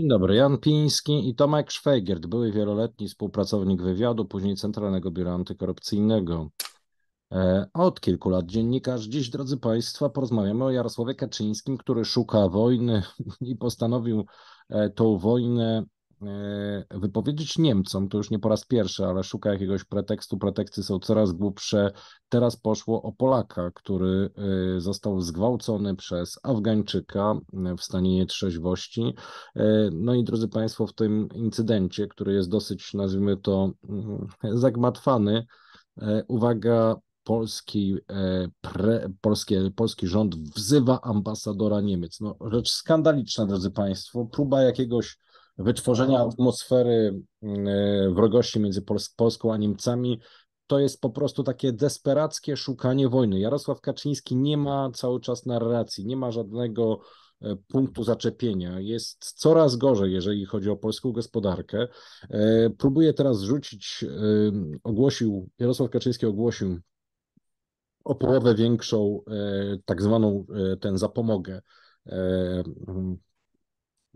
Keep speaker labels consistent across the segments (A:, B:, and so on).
A: Dzień dobry, Jan Piński i Tomek Szwajgiert, były wieloletni współpracownik wywiadu, później Centralnego Biura Antykorupcyjnego. E, Od kilku lat dziennikarz. Dziś, drodzy Państwo, porozmawiamy o Jarosławie Kaczyńskim, który szuka wojny i postanowił e, tą wojnę wypowiedzieć Niemcom. To już nie po raz pierwszy, ale szuka jakiegoś pretekstu. Preteksty są coraz głupsze. Teraz poszło o Polaka, który został zgwałcony przez Afgańczyka w stanie nietrzeźwości. No i drodzy Państwo, w tym incydencie, który jest dosyć, nazwijmy to, mm, zagmatwany, uwaga, polski, e, pre, polski rząd wzywa ambasadora Niemiec. No, rzecz skandaliczna, drodzy Państwo. Próba jakiegoś wytworzenia atmosfery e, wrogości między Polską a Niemcami to jest po prostu takie desperackie szukanie wojny. Jarosław Kaczyński nie ma cały czas narracji, nie ma żadnego e, punktu zaczepienia. Jest coraz gorzej, jeżeli chodzi o polską gospodarkę. Próbuje teraz rzucić, ogłosił, Jarosław Kaczyński ogłosił o połowę większą e, tak zwaną e, ten zapomogę, e,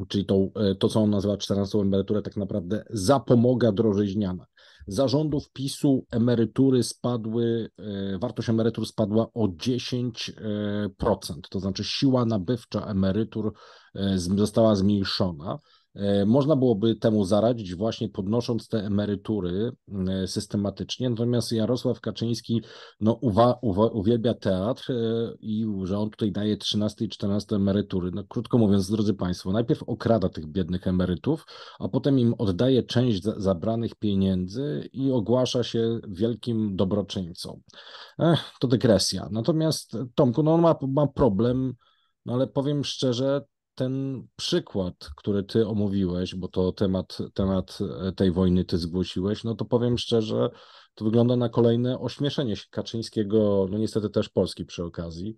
A: czyli tą, to, co on nazywa 14 emeryturę, tak naprawdę zapomoga drożyźniana. Zarządów PiSu emerytury spadły, wartość emerytur spadła o 10%, to znaczy siła nabywcza emerytur została zmniejszona. E, można byłoby temu zaradzić właśnie podnosząc te emerytury e, systematycznie, natomiast Jarosław Kaczyński no, uwa, uwa, uwielbia teatr e, i że on tutaj daje 13 i 14 emerytury. No, krótko mówiąc, drodzy Państwo, najpierw okrada tych biednych emerytów, a potem im oddaje część zabranych pieniędzy i ogłasza się wielkim dobroczyńcą. Ech, to dygresja. Natomiast Tomku, no on ma, ma problem, no ale powiem szczerze, ten przykład, który ty omówiłeś, bo to temat, temat e, tej wojny ty zgłosiłeś, no to powiem szczerze, to wygląda na kolejne ośmieszenie się Kaczyńskiego, no niestety też Polski przy okazji.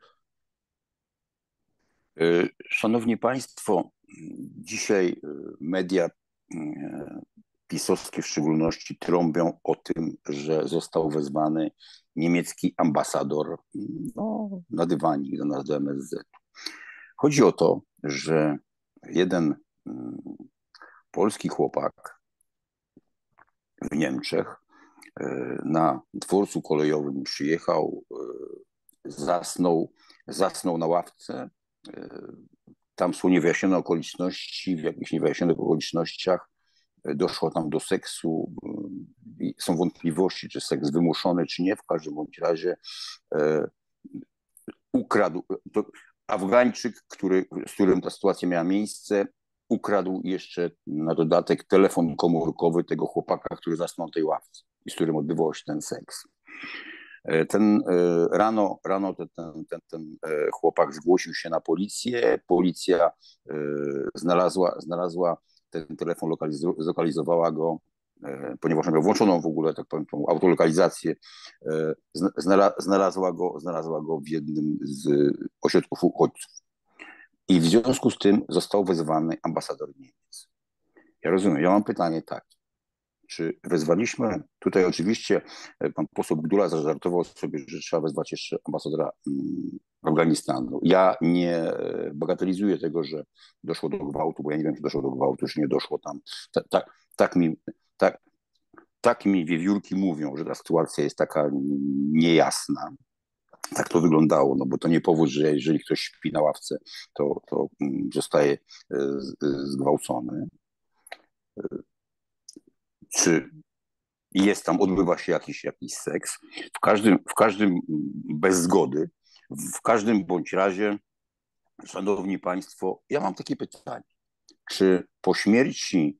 B: E, szanowni Państwo, dzisiaj e, media pisowskie w szczególności trąbią o tym, że został wezwany niemiecki ambasador no, na dywanik do nas do MSZ. Chodzi o to, że jeden mm, polski chłopak w Niemczech e, na dworcu kolejowym przyjechał, e, zasnął, zasnął na ławce. E, tam są niewyjaśnione okoliczności, w jakichś niewyjaśnionych okolicznościach doszło tam do seksu. Są wątpliwości, czy seks wymuszony, czy nie. W każdym bądź razie ukradł. Afgańczyk, który, z którym ta sytuacja miała miejsce, ukradł jeszcze na dodatek telefon komórkowy tego chłopaka, który zasnął tej ławce i z którym odbywał się ten seks. E, ten e, rano, rano ten, ten, ten, e, chłopak zgłosił się na policję. Policja znalazła, znalazła ten telefon, zlokalizowała go ponieważ miał włączoną w ogóle, tak powiem, tą autolokalizację, e, znalazła go, znalazła go w jednym z ośrodków uchodźców. I w związku z tym został wezwany ambasador Niemiec. Ja rozumiem, ja mam pytanie takie. Czy wezwaliśmy, tutaj oczywiście e, pan poseł Gdula zażartował sobie, że trzeba wezwać jeszcze ambasadora mm, Afganistanu. Ja nie bagatelizuję tego, że doszło do gwałtu, bo ja nie wiem, czy doszło do gwałtu, czy nie doszło tam. Tak, tak, tak mi tak, tak mi wiewiórki mówią, że ta sytuacja jest taka niejasna. Tak to wyglądało, no bo to nie powód, że jeżeli ktoś śpi na ławce, to, to mm, zostaje e, zgwałcony. E, czy jest tam, odbywa się jakiś, jakiś seks. W każdym, w każdym bez zgody, w każdym bądź razie, szanowni państwo, ja mam takie pytanie. Czy po śmierci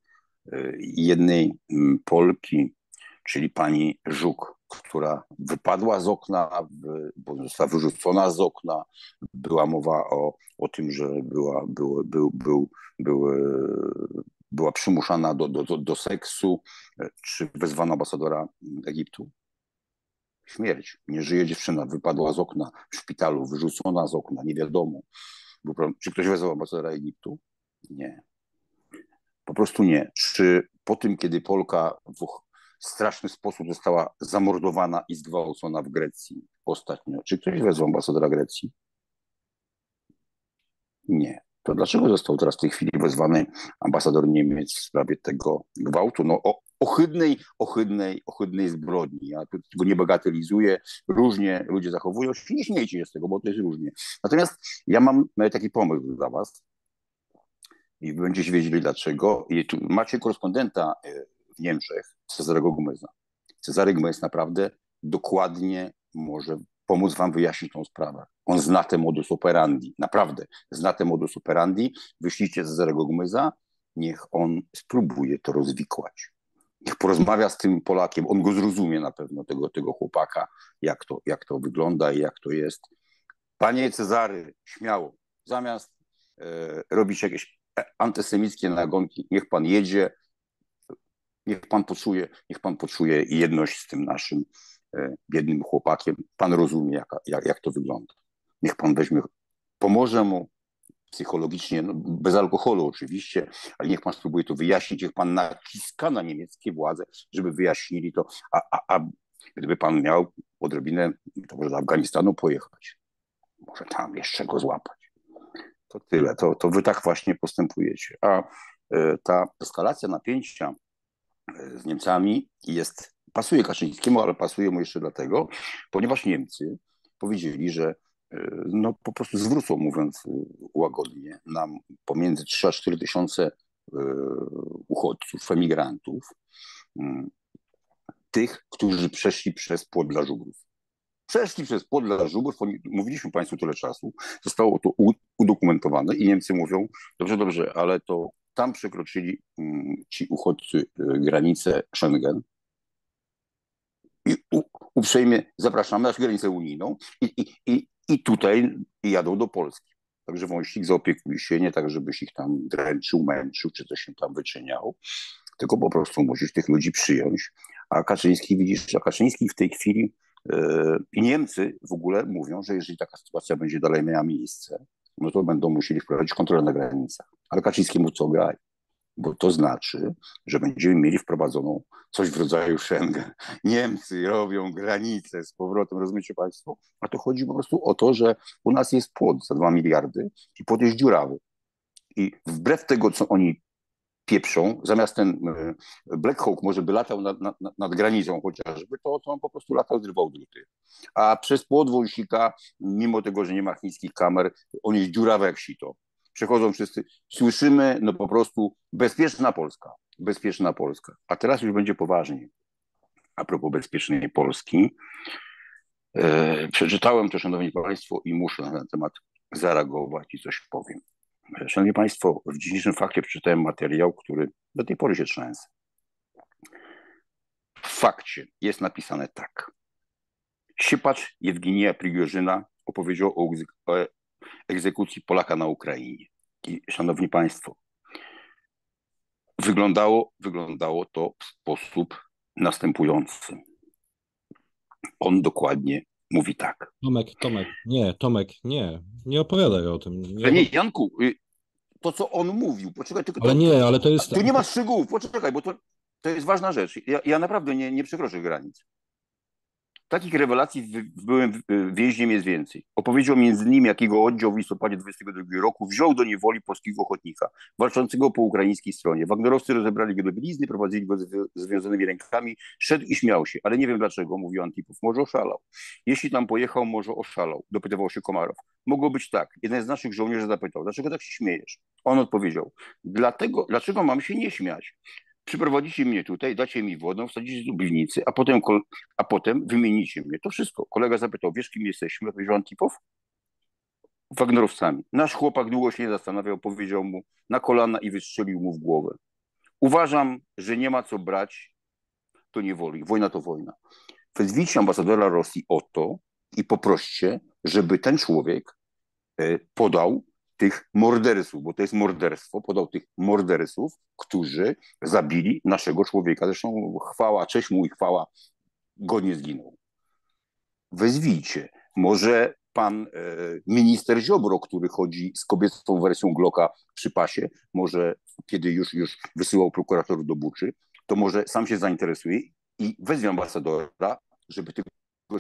B: jednej mm, Polki, czyli pani Żuk, która wypadła z okna, bo została wyrzucona z okna. Była mowa o, o tym, że była, był, był, był, był, była przymuszana do, do, do, seksu. Czy wezwano ambasadora Egiptu? Śmierć. Nie żyje dziewczyna, wypadła z okna w szpitalu, wyrzucona z okna, nie wiadomo. Czy ktoś wezwał ambasadora Egiptu? Nie. Po prostu nie. Czy po tym, kiedy Polka w straszny sposób została zamordowana i zgwałcona w Grecji ostatnio, czy ktoś wezwał ambasadora Grecji? Nie. to dlaczego został teraz w tej chwili wezwany ambasador Niemiec w sprawie tego gwałtu? No, o, ohydnej, ohydnej, ohydnej zbrodni. Ja tu tego nie bagatelizuję. Różnie ludzie zachowują się. Nie śmiejcie się z tego, bo to jest różnie. Natomiast ja mam taki pomysł dla was i będziecie wiedzieli dlaczego. I tu macie korespondenta e, w Niemczech, Cezarego Gomeza. Cezary Gomez naprawdę dokładnie może pomóc wam wyjaśnić tą sprawę. On zna ten modus operandi, naprawdę zna ten modus operandi. Wyślijcie Cezarego Gomeza, niech on spróbuje to rozwikłać. Niech porozmawia z tym Polakiem, on go zrozumie na pewno, tego, tego chłopaka, jak to, jak to wygląda i jak to jest. Panie Cezary, śmiało, zamiast e, robić jakieś antysemickie nagonki, niech pan jedzie, niech pan poczuje, niech pan poczuje jedność z tym naszym e, biednym chłopakiem. Pan rozumie, jak, jak, jak to wygląda. Niech pan weźmie, pomoże mu psychologicznie, no, bez alkoholu oczywiście, ale niech pan spróbuje to wyjaśnić, niech pan naciska na niemieckie władze, żeby wyjaśnili to, a, a, a gdyby pan miał odrobinę, to może do Afganistanu pojechać, może tam jeszcze go złapać. To tyle, to, to wy tak właśnie postępujecie. A e, ta eskalacja napięcia e, z Niemcami jest, pasuje Kaczyńskiemu, ale pasuje mu jeszcze dlatego, ponieważ Niemcy powiedzieli, że e, no po prostu zwrócą, mówiąc łagodnie, nam pomiędzy 3 a 4 tysiące uchodźców, emigrantów, mm, tych, którzy przeszli przez płot dla żubrów przeszli przez płot dla żubrów, mówiliśmy Państwu tyle czasu, zostało to udokumentowane i Niemcy mówią, dobrze, dobrze, ale to tam przekroczyli mm, ci uchodźcy y, granicę Schengen i uprzejmie zapraszamy na granicę unijną i, i, i, i tutaj jadą do Polski. Także wąsik zaopiekuje się, nie tak, żebyś ich tam dręczył, męczył, czy coś się tam wyczyniał, tylko po prostu musisz tych ludzi przyjąć. A Kaczyński, widzisz, a Kaczyński w tej chwili i Niemcy w ogóle mówią, że jeżeli taka sytuacja będzie dalej miała miejsce, no to będą musieli wprowadzić kontrolę na granicach. Ale Kaczyńskiemu co graj? Bo to znaczy, że będziemy mieli wprowadzoną coś w rodzaju Schengen. Niemcy robią granice z powrotem, rozumiecie Państwo? A to chodzi po prostu o to, że u nas jest płot za 2 miliardy i płot jest dziurawy. I wbrew tego, co oni pieprzą, zamiast ten e, Black Hawk może by latał nad, nad, nad granicą chociażby, to, to on po prostu latał, zrywał druty. A przez płot wąsika, mimo tego, że nie ma chińskich kamer, on jest dziurawy jak sito. Przechodzą wszyscy, słyszymy no po prostu bezpieczna Polska, bezpieczna Polska. A teraz już będzie poważnie. A propos bezpiecznej Polski, e, przeczytałem to, szanowni państwo, i muszę na ten temat zareagować i coś powiem. Szanowni Państwo, w dzisiejszym fakcie przeczytałem materiał, który do tej pory się trzęsę. W fakcie jest napisane tak. Siepacz Jewginia Prigorzyna opowiedział o egzekucji Polaka na Ukrainie. I szanowni Państwo, wyglądało, wyglądało to w sposób następujący. On dokładnie mówi tak.
A: Tomek, Tomek, nie, Tomek, nie, nie opowiadaj o tym.
B: Nie, nie Janku, y, to co on mówił, poczekaj tylko.
A: Ale
B: to,
A: nie, ale to jest.
B: Tu nie ma szczegółów, poczekaj, bo to, to jest ważna rzecz. Ja, ja naprawdę nie, nie przekroczę granic. Takich rewelacji w, byłem więźniem jest więcej. Opowiedział między innymi, jakiego oddział w listopadzie 22 roku wziął do niewoli polskiego ochotnika, walczącego po ukraińskiej stronie. Wagnerowcy rozebrali go do bielizny, prowadzili go z związanymi rękami, szedł i śmiał się, ale nie wiem dlaczego, mówił Antipów. Może oszalał. Jeśli tam pojechał, może oszalał, dopytywał się Komarow. Mogło być tak. Jeden z naszych żołnierzy zapytał, dlaczego tak się śmiejesz? On odpowiedział, dlatego, dlaczego mam się nie śmiać? Przyprowadzicie mnie tutaj, dacie mi wodę, wsadzicie do piwnicy, a potem, a potem wymienicie mnie. To wszystko. Kolega zapytał, wiesz kim jesteśmy? Powiedział Antipow? Wagnerowcami. Nasz chłopak długo się nie zastanawiał, powiedział mu na kolana i wystrzelił mu w głowę. Uważam, że nie ma co brać, to nie woli. Wojna to wojna. Wezwijcie ambasadora Rosji o to i poproście, żeby ten człowiek e, podał tych morderców, bo to jest morderstwo, podał tych morderców, którzy zabili naszego człowieka. Zresztą chwała, cześć mu i chwała, godnie zginął. Wezwijcie. Może pan e, minister Ziobro, który chodzi z kobiecą wersją Glocka przy pasie, może kiedy już, już wysyłał prokuratorów do Buczy, to może sam się zainteresuje i wezwie ambasadora, żeby tych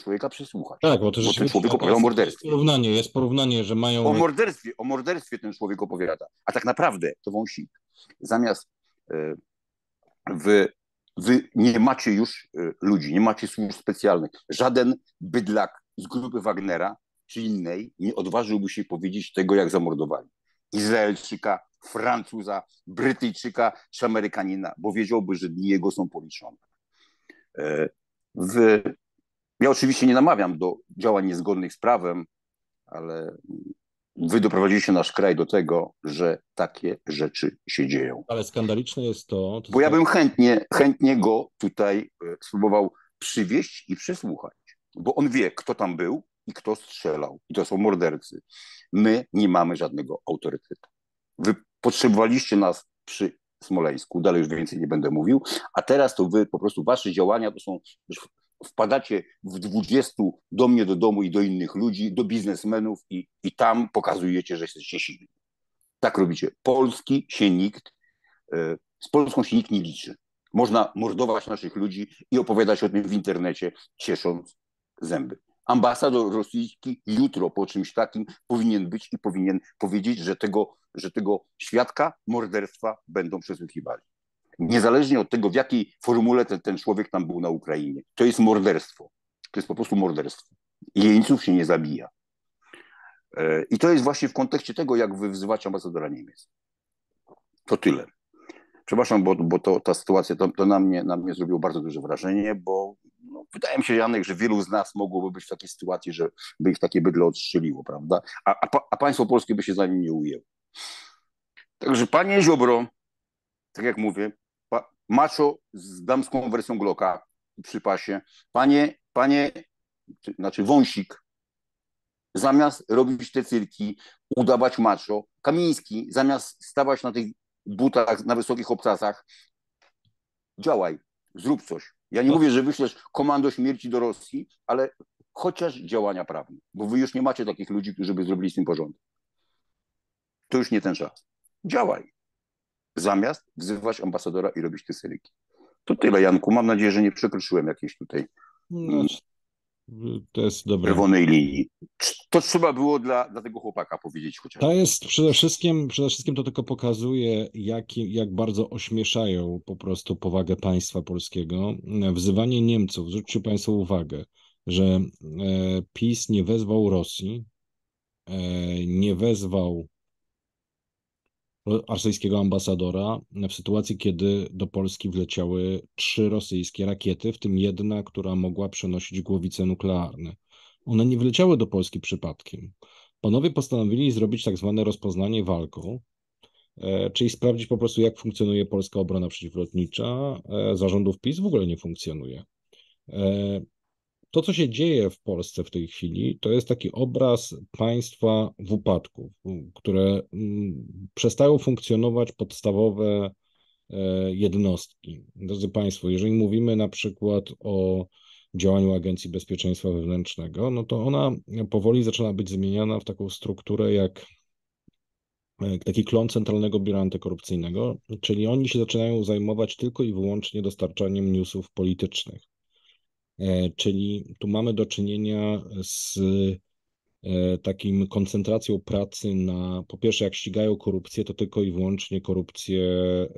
B: człowieka przesłuchać.
A: Tak, bo, to
B: bo ten człowiek opowiada o morderstwie.
A: Jest porównanie, jest porównanie, że mają...
B: O morderstwie, o morderstwie ten człowiek opowiada. A tak naprawdę to wąsik. Zamiast e, wy, wy nie macie już e, ludzi, nie macie służb specjalnych. Żaden bydlak z grupy Wagnera czy innej nie odważyłby się powiedzieć tego, jak zamordowali. Izraelczyka, Francuza, Brytyjczyka czy Amerykanina, bo wiedziałby, że dni jego są policzone. E, w... Ja oczywiście nie namawiam do działań niezgodnych z prawem, ale wy doprowadziliście nasz kraj do tego, że takie rzeczy się dzieją.
A: Ale skandaliczne jest to...
B: to Bo ja bym chętnie, chętnie go tutaj e, spróbował przywieźć i przesłuchać, bo on wie, kto tam był i kto strzelał. I to są mordercy. My nie mamy żadnego autorytetu. Wy potrzebowaliście nas przy Smoleńsku, dalej już więcej nie będę mówił, a teraz to wy po prostu, wasze działania to są, wpadacie w 20 do mnie, do domu i do innych ludzi, do biznesmenów i, i tam pokazujecie, że jesteście silni. Tak robicie. Polski się nikt, e, z Polską się nikt nie liczy. Można mordować naszych ludzi i opowiadać o tym w internecie, ciesząc zęby ambasador rosyjski jutro po czymś takim powinien być i powinien powiedzieć, że tego, że tego świadka morderstwa będą przesłuchiwali. Niezależnie od tego, w jakiej formule ten, ten człowiek tam był na Ukrainie. To jest morderstwo. To jest po prostu morderstwo. Jeńców się nie zabija. E, I to jest właśnie w kontekście tego, jak wy wzywacie ambasadora Niemiec. To tyle. Przepraszam, bo, bo to, ta sytuacja to, to na, mnie, na mnie zrobiło bardzo duże wrażenie, bo no, wydaje mi się, Janek, że wielu z nas mogłoby być w takiej sytuacji, że by ich takie bydle odstrzeliło, prawda? A, a, a państwo polskie by się za nim nie ujęło. Także panie Ziobro, tak jak mówię, macho z damską wersją Glocka przy pasie, panie, panie, czy, znaczy wąsik, zamiast robić te cyrki, udawać macho, Kamiński, zamiast stawać na tych butach, na wysokich obcasach, działaj, zrób coś. Ja nie mówię, że wyślesz komando śmierci do Rosji, ale chociaż działania prawne, bo wy już nie macie takich ludzi, którzy by zrobili z tym porządek. To już nie ten czas. Działaj. Zamiast wzywać ambasadora i robić te syryki. To tyle, Janku. Mam nadzieję, że nie przekroczyłem jakiejś tutaj no,
A: to jest dobre.
B: czerwonej linii. To trzeba było dla, dla tego chłopaka powiedzieć chociaż.
A: To jest przede wszystkim, przede wszystkim to tylko pokazuje, jak, jak bardzo ośmieszają po prostu powagę państwa polskiego. Wzywanie Niemców, zwróćcie Państwo uwagę, że e, PiS nie wezwał Rosji, e, nie wezwał rosyjskiego ambasadora w sytuacji, kiedy do Polski wleciały trzy rosyjskie rakiety, w tym jedna, która mogła przenosić głowice nuklearne. One nie wleciały do Polski przypadkiem. Panowie postanowili zrobić tak zwane rozpoznanie walką, e, czyli sprawdzić po prostu, jak funkcjonuje polska obrona przeciwlotnicza. E, zarządów PiS w ogóle nie funkcjonuje. To, co się dzieje w Polsce w tej chwili, to jest taki obraz państwa w upadku, które mm, przestają funkcjonować podstawowe e, jednostki. Drodzy Państwo, jeżeli mówimy na przykład o działaniu Agencji Bezpieczeństwa Wewnętrznego, no to ona powoli zaczyna być zmieniana w taką strukturę jak e, taki klon Centralnego Biura Antykorupcyjnego, czyli oni się zaczynają zajmować tylko i wyłącznie dostarczaniem newsów politycznych. E, czyli tu mamy do czynienia z e, takim koncentracją pracy na, po pierwsze, jak ścigają korupcję, to tylko i wyłącznie korupcję e,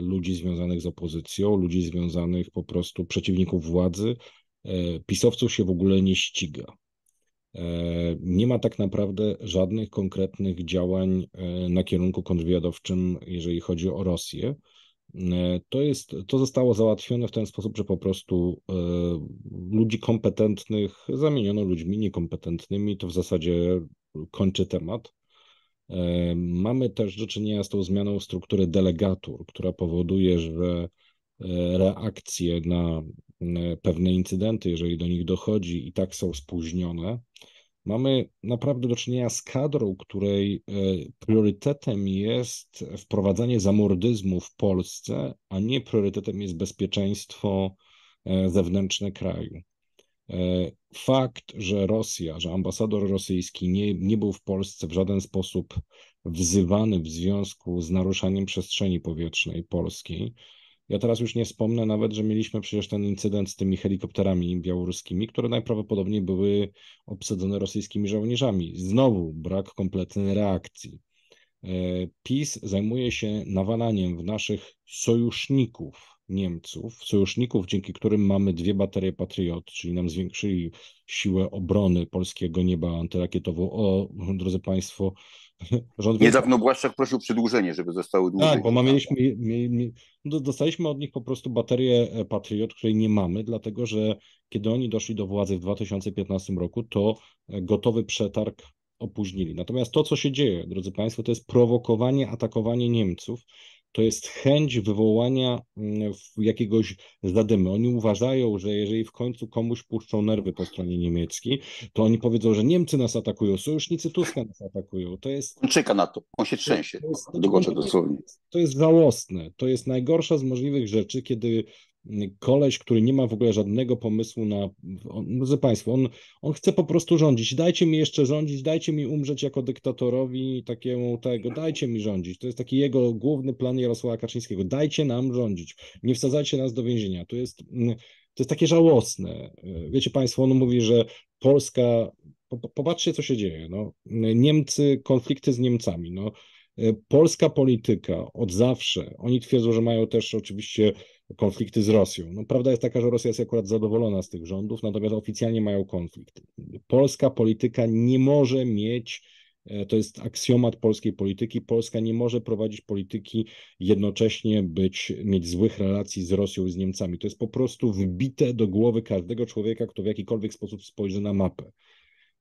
A: ludzi związanych z opozycją, ludzi związanych po prostu przeciwników władzy. Pisowców się w ogóle nie ściga. Nie ma tak naprawdę żadnych konkretnych działań na kierunku kontrwywiadowczym, jeżeli chodzi o Rosję. E, to, jest, to zostało załatwione w ten sposób, że po prostu e, ludzi kompetentnych zamieniono ludźmi niekompetentnymi. To w zasadzie kończy temat. E, mamy też do czynienia z tą zmianą struktury delegatur, która powoduje, że reakcje na pewne incydenty, jeżeli do nich dochodzi, i tak są spóźnione. Mamy naprawdę do czynienia z kadrą, której e, priorytetem jest wprowadzanie zamordyzmu w Polsce, a nie priorytetem jest bezpieczeństwo e, zewnętrzne kraju. E, fakt, że Rosja, że ambasador rosyjski nie, nie był w Polsce w żaden sposób wzywany w związku z naruszaniem przestrzeni powietrznej polskiej, Ja teraz już nie wspomnę nawet, że mieliśmy przecież ten incydent z tymi helikopterami białoruskimi, które najprawdopodobniej były obsadzone rosyjskimi żołnierzami. Znowu brak kompletnej reakcji. E, PiS zajmuje się nawalaniem w naszych sojuszników Niemców, sojuszników, dzięki którym mamy dwie baterie Patriot, czyli nam zwiększyli siłę obrony polskiego nieba antyrakietową. O, drodzy Państwo,
B: rząd... Niedawno Błaszczak prosił przedłużenie, żeby zostały dłużej.
A: Tak, bo ma, mieliśmy, mieli, dostaliśmy od nich po prostu baterię e, Patriot, której nie mamy, dlatego że kiedy oni doszli do władzy w 2015 roku, to e, gotowy przetarg opóźnili. Natomiast to, co się dzieje, drodzy Państwo, to jest prowokowanie, atakowanie Niemców to jest chęć wywołania mm, jakiegoś zadymy. Oni uważają, że jeżeli w końcu komuś puszczą nerwy po stronie niemieckiej, to oni powiedzą, że Niemcy nas atakują, sojusznicy Tuska nas atakują. To jest...
B: On czeka na to, on się trzęsie, to jest, dosłownie.
A: To jest żałosne, to jest najgorsza z możliwych rzeczy, kiedy koleś, który nie ma w ogóle żadnego pomysłu na. Drodzy Państwo, on, on chce po prostu rządzić. Dajcie mi jeszcze rządzić, dajcie mi umrzeć jako dyktatorowi takiemu tego, dajcie mi rządzić. To jest taki jego główny plan Jarosława Kaczyńskiego. Dajcie nam rządzić. Nie wsadzajcie nas do więzienia. To jest, to jest takie żałosne. Wiecie Państwo, on mówi, że Polska. Popatrzcie, co się dzieje. No, Niemcy, konflikty z Niemcami. No, polska polityka od zawsze, oni twierdzą, że mają też oczywiście konflikty z Rosją. No, prawda jest taka, że Rosja jest akurat zadowolona z tych rządów, natomiast oficjalnie mają konflikt. Polska polityka nie może mieć, e, to jest aksjomat polskiej polityki, Polska nie może prowadzić polityki jednocześnie być, mieć złych relacji z Rosją i z Niemcami. To jest po prostu wbite do głowy każdego człowieka, kto w jakikolwiek sposób spojrzy na mapę.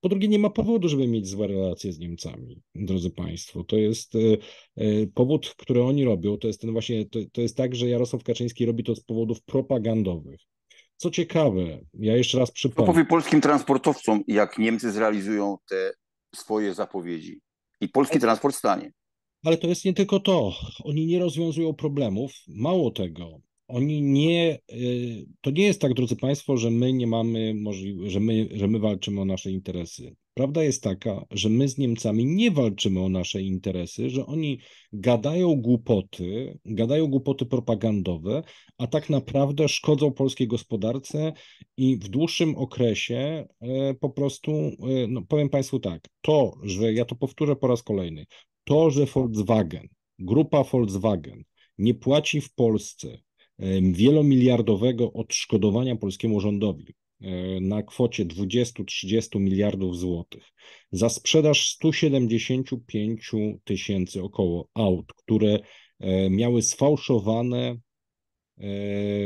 A: Po drugie, nie ma powodu, żeby mieć złe relacje z Niemcami, drodzy Państwo. To jest e, e, powód, który oni robią, to jest ten właśnie, to, to jest tak, że Jarosław Kaczyński robi to z powodów propagandowych. Co ciekawe, ja jeszcze raz przypomnę.
B: Powie polskim transportowcom, jak Niemcy zrealizują te swoje zapowiedzi i polski transport stanie?
A: Ale to jest nie tylko to. Oni nie rozwiązują problemów. Mało tego, oni nie, y, to nie jest tak, drodzy Państwo, że my nie mamy możliwości, że my, że my walczymy o nasze interesy. Prawda jest taka, że my z Niemcami nie walczymy o nasze interesy, że oni gadają głupoty, gadają głupoty propagandowe, a tak naprawdę szkodzą polskiej gospodarce i w dłuższym okresie e, po prostu, e, no powiem Państwu tak, to, że ja to powtórzę po raz kolejny, to, że Volkswagen, grupa Volkswagen nie płaci w Polsce wielomiliardowego odszkodowania polskiemu rządowi e, na kwocie 20-30 miliardów złotych za sprzedaż 175 tysięcy około aut, które e, miały sfałszowane e,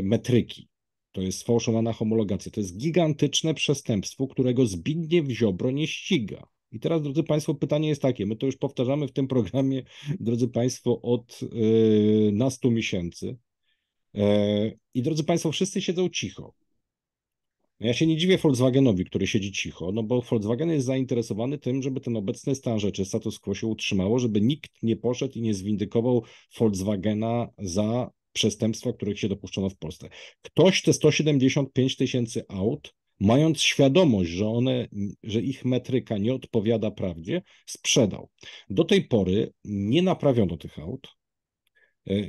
A: metryki. To jest sfałszowana homologacja. To jest gigantyczne przestępstwo, którego Zbigniew Ziobro nie ściga. I teraz, drodzy Państwo, pytanie jest takie. My to już powtarzamy w tym programie, drodzy Państwo, od nastu miesięcy. E, I drodzy Państwo, wszyscy siedzą cicho. Ja się nie dziwię Volkswagenowi, który siedzi cicho, no bo Volkswagen jest zainteresowany tym, żeby ten obecny stan rzeczy, status quo się utrzymało, żeby nikt nie poszedł i nie zwindykował Volkswagena za przestępstwa, których się dopuszczono w Polsce. Ktoś te 175 tysięcy aut, mając świadomość, że one, że ich metryka nie odpowiada prawdzie, sprzedał. Do tej pory nie naprawiono tych aut,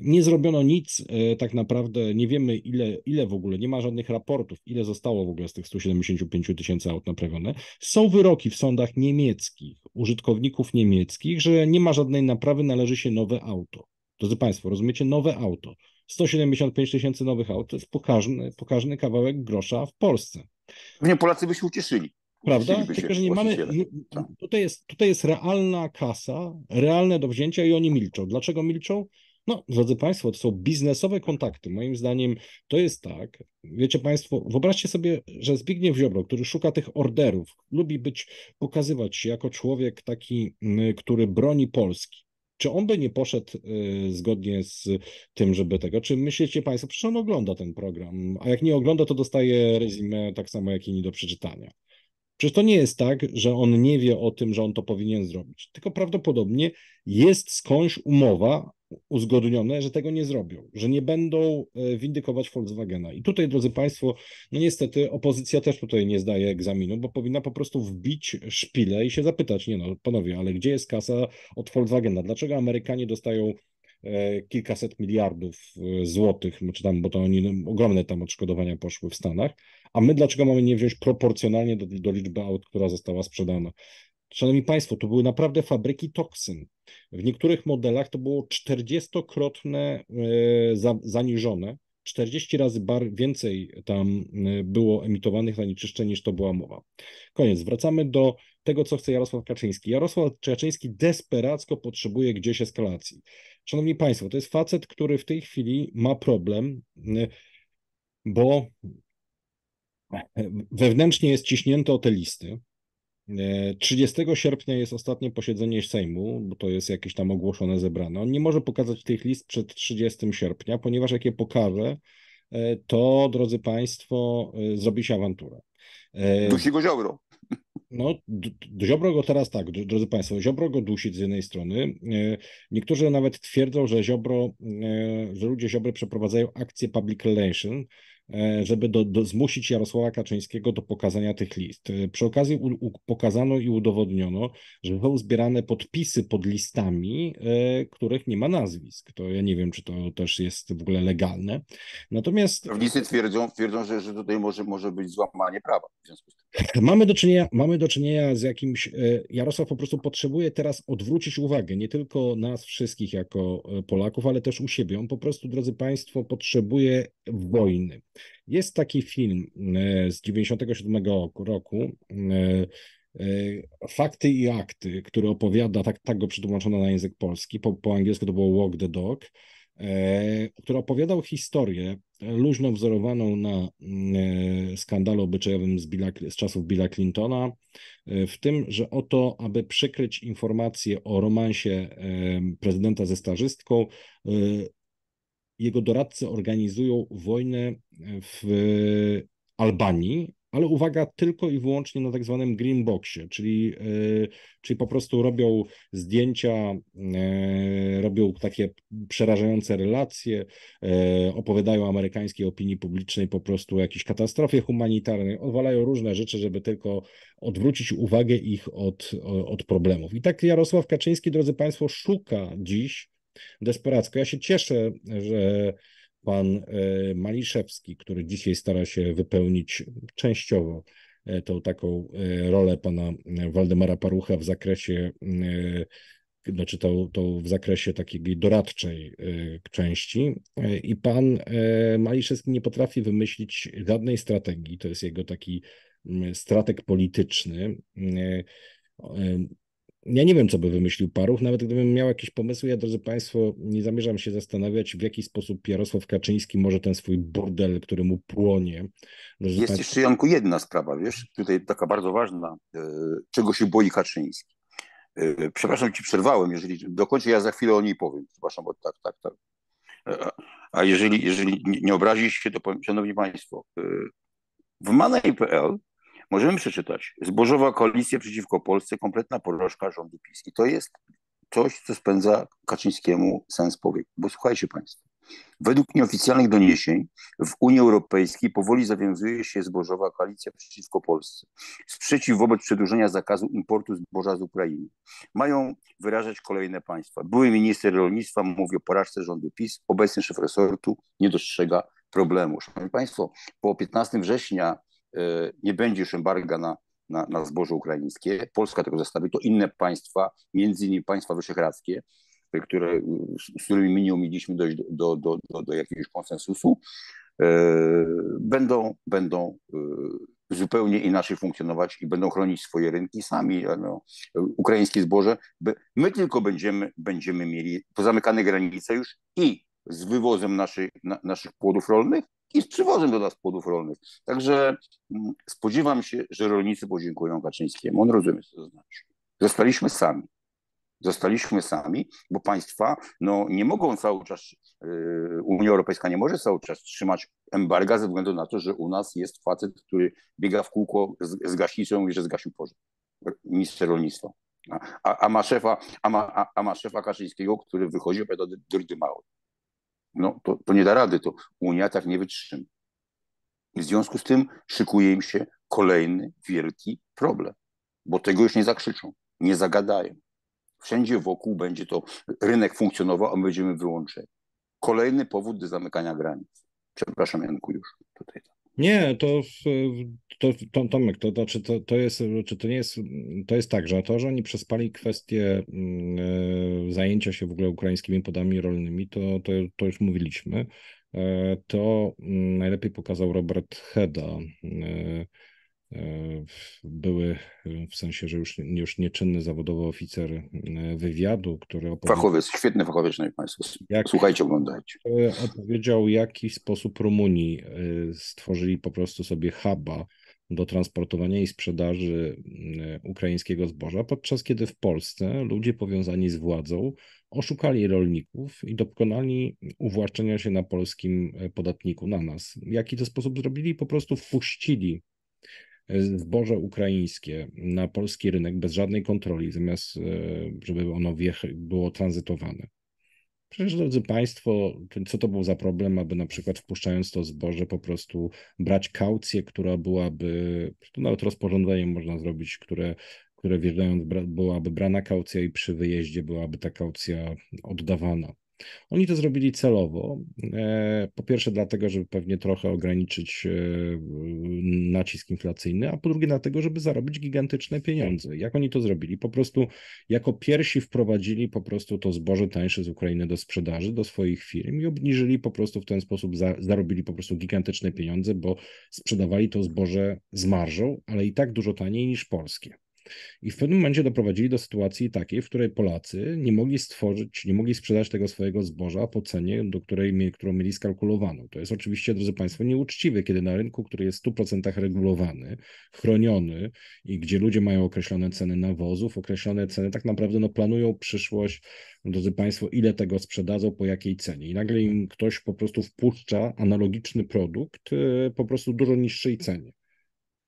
A: nie zrobiono nic, e, tak naprawdę nie wiemy ile, ile w ogóle, nie ma żadnych raportów, ile zostało w ogóle z tych 175 tysięcy aut naprawione. Są wyroki w sądach niemieckich, użytkowników niemieckich, że nie ma żadnej naprawy, należy się nowe auto. Drodzy Państwo, rozumiecie, nowe auto. 175 tysięcy nowych aut to jest pokaźny, pokaźny kawałek grosza w Polsce.
B: Pewnie Polacy by się ucieszyli.
A: Prawda? Tylko, że nie mamy. Tak. tutaj, jest, tutaj jest realna kasa, realne do wzięcia i oni milczą. Dlaczego milczą? No, drodzy Państwo, to są biznesowe kontakty. Moim zdaniem to jest tak. Wiecie Państwo, wyobraźcie sobie, że Zbigniew Ziobro, który szuka tych orderów, lubi być, pokazywać się jako człowiek taki, który broni Polski. Czy on by nie poszedł y, zgodnie z tym, żeby tego? Czy myślicie Państwo, przecież on ogląda ten program, a jak nie ogląda, to dostaje rezumé tak samo jak inni do przeczytania. Przecież to nie jest tak, że on nie wie o tym, że on to powinien zrobić, tylko prawdopodobnie jest skądś umowa uzgodnione, że tego nie zrobią, że nie będą e, windykować Volkswagena. I tutaj, drodzy Państwo, no niestety opozycja też tutaj nie zdaje egzaminu, bo powinna po prostu wbić szpilę i się zapytać, nie no, panowie, ale gdzie jest kasa od Volkswagena? Dlaczego Amerykanie dostają kilkaset miliardów złotych, czy tam, bo to oni no, ogromne tam odszkodowania poszły w Stanach, a my dlaczego mamy nie wziąć proporcjonalnie do, do liczby aut, która została sprzedana? Szanowni Państwo, to były naprawdę fabryki toksyn. W niektórych modelach to było 40-krotne zaniżone 40 razy bar więcej tam y, było emitowanych zanieczyszczeń niż to była mowa. Koniec. Wracamy do tego, co chce Jarosław Kaczyński. Jarosław Kaczyński desperacko potrzebuje gdzieś eskalacji. Szanowni Państwo, to jest facet, który w tej chwili ma problem, y, bo wewnętrznie jest ciśnięty o te listy. 30 sierpnia jest ostatnie posiedzenie Sejmu, bo to jest jakieś tam ogłoszone, zebrane. On nie może pokazać tych list przed 30 sierpnia, ponieważ jak je pokaże, e, to, drodzy Państwo, e, zrobi się awantura.
B: E, dusi go Ziobro.
A: No, Ziobro go teraz tak, drodzy Państwo, Ziobro go dusi z jednej strony. Niektórzy nawet twierdzą, że Ziobro, że ludzie Ziobry przeprowadzają akcję public relation, E, żeby do, do, zmusić Jarosława Kaczyńskiego do pokazania tych list. E, przy okazji u, u, pokazano i udowodniono, że są zbierane podpisy pod listami, e, których nie ma nazwisk. To ja nie wiem, czy to też jest w ogóle legalne. Natomiast.
B: Prawnicy twierdzą, twierdzą że, że tutaj może, może być złamanie prawa w związku z tym.
A: Mamy do, czynienia, mamy do czynienia z jakimś. Jarosław po prostu potrzebuje teraz odwrócić uwagę nie tylko nas wszystkich jako Polaków, ale też u siebie. On po prostu, drodzy Państwo, potrzebuje wojny. Jest taki film e, z 97 roku, e, e, Fakty i akty, który opowiada, tak, tak go przetłumaczono na język polski, po, po angielsku to było Walk the Dog, który opowiadał historię luźno wzorowaną na skandalu obyczajowym z, Billa, z czasów Billa Clintona, w tym, że oto, aby przykryć informacje o romansie prezydenta ze stażystką, jego doradcy organizują wojnę w Albanii, ale uwaga, tylko i wyłącznie na tak zwanym green boxie, czyli, e, czyli po prostu robią zdjęcia, e, robią takie przerażające relacje, e, opowiadają amerykańskiej opinii publicznej po prostu o jakiejś katastrofie humanitarnej, odwalają różne rzeczy, żeby tylko odwrócić uwagę ich od, od problemów. I tak Jarosław Kaczyński, drodzy Państwo, szuka dziś desperacko. Ja się cieszę, że pan e, Maliszewski, który dzisiaj stara się wypełnić częściowo e, tą taką e, rolę pana Waldemara Parucha w zakresie znaczy to, to w zakresie takiej doradczej części. I pan Maliszewski nie potrafi wymyślić żadnej strategii, to jest jego taki strateg polityczny ja nie wiem, co by wymyślił Paruch, nawet gdybym miał jakieś pomysły, ja drodzy Państwo, nie zamierzam się zastanawiać, w jaki sposób Jarosław Kaczyński może ten swój burdel, który mu płonie.
B: Drodzy Jest państwo... jeszcze, Janku, jedna sprawa, wiesz, tutaj taka bardzo ważna, e, czego się boi Kaczyński. E, przepraszam, ci przerwałem, jeżeli dokończę, ja za chwilę o niej powiem. Przepraszam, bo tak, tak, tak. E, a jeżeli, jeżeli nie obrazisz się, to powiem, szanowni Państwo, w Money.pl możemy przeczytać zbożowa koalicja przeciwko Polsce, kompletna porażka rządu PiS. I to jest coś, co spędza Kaczyńskiemu sens powiek. Bo słuchajcie Państwo, według nieoficjalnych doniesień w Unii Europejskiej powoli zawiązuje się zbożowa koalicja przeciwko Polsce. Sprzeciw wobec przedłużenia zakazu importu zboża z Ukrainy. Mają wyrażać kolejne państwa. Były minister rolnictwa mówi o porażce rządu PiS, obecny szef resortu nie dostrzega problemu. Szanowni Państwo, po 15 września nie będzie już embarga na, na, na zboże ukraińskie. Polska tego zostawi, to inne państwa, między innymi państwa wyszehradzkie, e, które, z którymi my nie umieliśmy dojść do, do, do, do jakiegoś konsensusu, będą, będą zupełnie inaczej funkcjonować i będą chronić swoje rynki sami. No, ukraińskie zboże, my tylko będziemy, będziemy mieli pozamykane granice już i z wywozem naszych, na, naszych płodów rolnych i z przywozem do nas płodów rolnych. Także mm, spodziewam się, że rolnicy podziękują Kaczyńskiemu. On rozumie, co to znaczy. Zostaliśmy sami. Zostaliśmy sami, bo państwa no, nie mogą cały czas, yy, Unia Europejska nie może cały czas trzymać embarga ze względu na to, że u nas jest facet, który biega w kółko z, z gaśnicą i że zgasił pożar. Minister rolnictwa. A, a, ma szefa, a, ma, a, a ma szefa Kaczyńskiego, który wychodzi do dyrdy mały no to, to nie da rady, to Unia tak nie wytrzyma. I w związku z tym szykuje im się kolejny wielki problem, bo tego już nie zakrzyczą, nie zagadają. Wszędzie wokół będzie to rynek funkcjonował, a my będziemy wyłączeni. Kolejny powód do zamykania granic. Przepraszam, Janku, już tutaj.
A: Nie, to, to, to Tomek, to znaczy to, to jest, czy to nie jest, to jest tak, że to, że oni przespali kwestię y, zajęcia się w ogóle ukraińskimi podami rolnymi, to, to, to już mówiliśmy. E, to mm, najlepiej pokazał Robert Heda, e, e, były w sensie, że już, już nieczynny zawodowy oficer wywiadu, który
B: opowiedział... Fachowiec, świetny fachowiec, szanowni Państwo. Jak, Słuchajcie, oglądajcie.
A: Opowiedział, w jaki sposób Rumunii stworzyli po prostu sobie huba do transportowania i sprzedaży ukraińskiego zboża, podczas kiedy w Polsce ludzie powiązani z władzą oszukali rolników i dokonali uwłaszczenia się na polskim e, podatniku, na nas. W jaki to sposób zrobili? Po prostu wpuścili e, zboże ukraińskie na polski rynek bez żadnej kontroli, zamiast e, żeby ono było tranzytowane. Przecież, drodzy Państwo, co to był za problem, aby na przykład wpuszczając to zboże po prostu brać kaucję, która byłaby, to nawet rozporządzeniem można zrobić, które które wjeżdżając byłaby brana kaucja i przy wyjeździe byłaby ta kaucja oddawana. Oni to zrobili celowo. E, po pierwsze, dlatego, żeby pewnie trochę ograniczyć e, nacisk inflacyjny, a po drugie, dlatego, żeby zarobić gigantyczne pieniądze. Jak oni to zrobili? Po prostu jako pierwsi wprowadzili po prostu to zboże tańsze z Ukrainy do sprzedaży, do swoich firm i obniżyli po prostu w ten sposób, zarobili po prostu gigantyczne pieniądze, bo sprzedawali to zboże z marżą, ale i tak dużo taniej niż polskie. I w pewnym momencie doprowadzili do sytuacji takiej, w której Polacy nie mogli stworzyć, nie mogli sprzedać tego swojego zboża po cenie, do której, którą mieli skalkulowaną. To jest oczywiście, drodzy Państwo, nieuczciwe, kiedy na rynku, który jest w 100% regulowany, chroniony i gdzie ludzie mają określone ceny nawozów, określone ceny, tak naprawdę no, planują przyszłość, drodzy Państwo, ile tego sprzedadzą, po jakiej cenie. I nagle im ktoś po prostu wpuszcza analogiczny produkt e, po prostu dużo niższej cenie.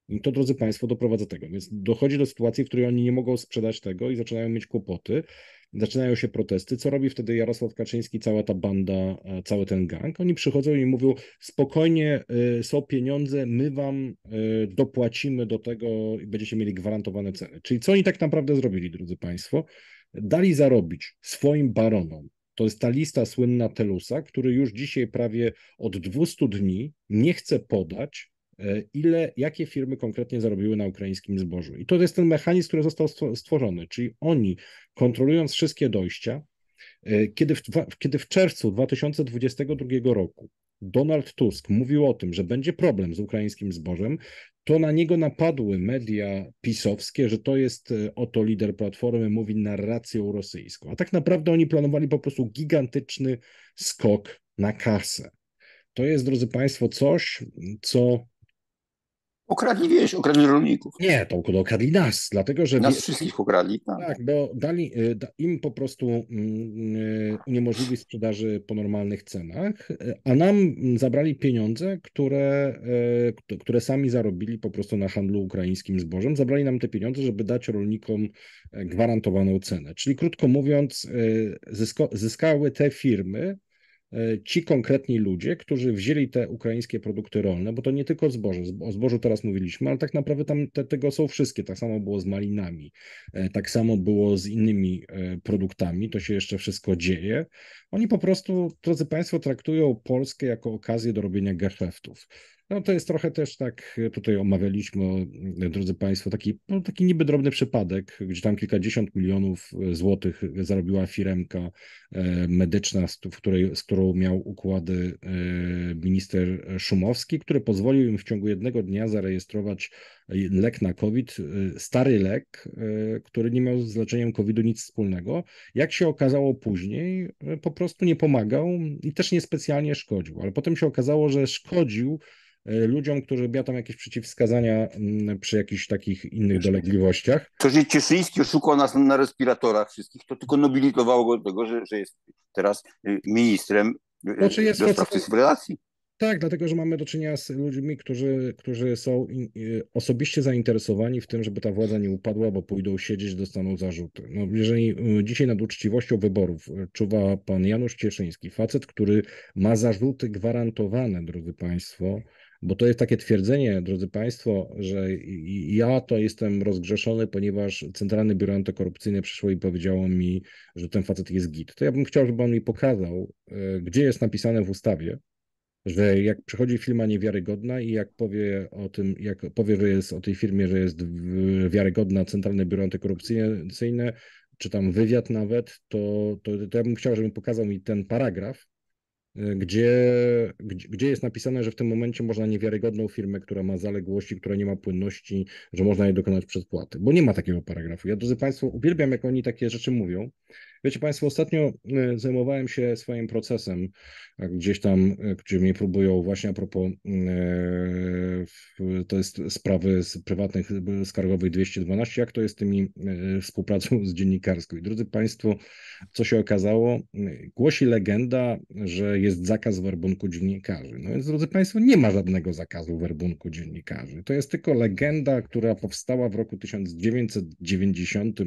A: I to, drodzy Państwo, doprowadza do tego. Więc dochodzi do sytuacji, w której oni nie mogą sprzedać tego i zaczynają mieć kłopoty. Zaczynają się protesty. Co robi wtedy Jarosław Kaczyński, cała ta banda, e, cały ten gang? Oni przychodzą i mówią: spokojnie, e, są pieniądze, my wam e, dopłacimy do tego i będziecie mieli gwarantowane ceny. Czyli co oni tak naprawdę zrobili, drodzy Państwo? Dali zarobić swoim baronom, to jest ta lista słynna Telusa, który już dzisiaj prawie od 200 dni nie chce podać ile, jakie firmy konkretnie zarobiły na ukraińskim zbożu. I to jest ten mechanizm, który został stworzony, czyli oni kontrolując wszystkie dojścia, e, kiedy w, kiedy w czerwcu 2022 roku Donald Tusk mówił o tym, że będzie problem z ukraińskim zbożem, to na niego napadły media pisowskie, że to jest e, oto lider Platformy, mówi narracją rosyjską. A tak naprawdę oni planowali po prostu gigantyczny skok na kasę. To jest, drodzy Państwo, coś, co
B: Okradli wieś, okradli rolników.
A: Nie, to okradli nas, dlatego że...
B: Nas wszystkich okradli. Tak,
A: tak bo dali y, im po prostu mm, y, uniemożliwi sprzedaży po normalnych cenach, a nam zabrali pieniądze, które, y, które sami zarobili po prostu na handlu ukraińskim zbożem. Zabrali nam te pieniądze, żeby dać rolnikom gwarantowaną cenę. Czyli krótko mówiąc, zyskały te firmy, E, ci konkretni ludzie, którzy wzięli te ukraińskie produkty rolne, bo to nie tylko zboże, o zbożu teraz mówiliśmy, ale tak naprawdę tam te, tego są wszystkie. Tak samo było z malinami, e, tak samo było z innymi e, produktami, to się jeszcze wszystko dzieje. Oni po prostu, drodzy Państwo, traktują Polskę jako okazję do robienia geszeftów. No to jest trochę też tak, tutaj omawialiśmy, drodzy Państwo, taki, no, taki niby drobny przypadek, gdzie tam kilkadziesiąt milionów złotych zarobiła firemka e, medyczna, z, której, z którą miał układy e, minister Szumowski, który pozwolił im w ciągu jednego dnia zarejestrować lek na COVID, e, stary lek, który nie miał z leczeniem COVID-u nic wspólnego. Jak się okazało później, po prostu nie pomagał i też niespecjalnie szkodził, ale potem się okazało, że szkodził E, ludziom, którzy tam jakieś przeciwwskazania mm, przy jakichś takich innych dolegliwościach.
B: To, że Cieszyński oszukał nas na respiratorach wszystkich, to tylko nobilitowało go do tego, że, że jest teraz y, ministrem y, znaczy jest do spraw cyfryzacji.
A: Tak, dlatego że mamy do czynienia z ludźmi, którzy, którzy są y, osobiście zainteresowani w tym, żeby ta władza nie upadła, bo pójdą siedzieć, dostaną zarzuty. No, jeżeli dzisiaj nad uczciwością wyborów czuwa pan Janusz Cieszyński, facet, który ma zarzuty gwarantowane, drodzy Państwo, bo to jest takie twierdzenie, drodzy Państwo, że ja to jestem rozgrzeszony, ponieważ Centralne Biuro Antykorupcyjne przyszło i powiedziało mi, że ten facet jest git. To ja bym chciał, żeby on mi pokazał, e, gdzie jest napisane w ustawie, że jak przychodzi firma niewiarygodna i jak powie o tym, jak powie, że jest o tej firmie, że jest wiarygodna Centralne Biuro Antykorupcyjne, czy tam wywiad nawet, to, to, to ja bym chciał, żeby pokazał mi ten paragraf, gdzie, gdzie, gdzie jest napisane, że w tym momencie można niewiarygodną firmę, która ma zaległości, która nie ma płynności, że można jej dokonać przedpłaty, bo nie ma takiego paragrafu. Ja, drodzy Państwo, uwielbiam, jak oni takie rzeczy mówią. Wiecie Państwo, ostatnio e, zajmowałem się swoim procesem, gdzieś tam, e, gdzie mnie próbują właśnie a propos, to jest sprawy z prywatnych skargowych 212, jak to jest z tymi współpracą z dziennikarską. I drodzy Państwo, co się okazało? Głosi legenda, że jest zakaz werbunku dziennikarzy. No więc, drodzy Państwo, nie ma żadnego zakazu werbunku dziennikarzy. To jest tylko legenda, która powstała w roku 1990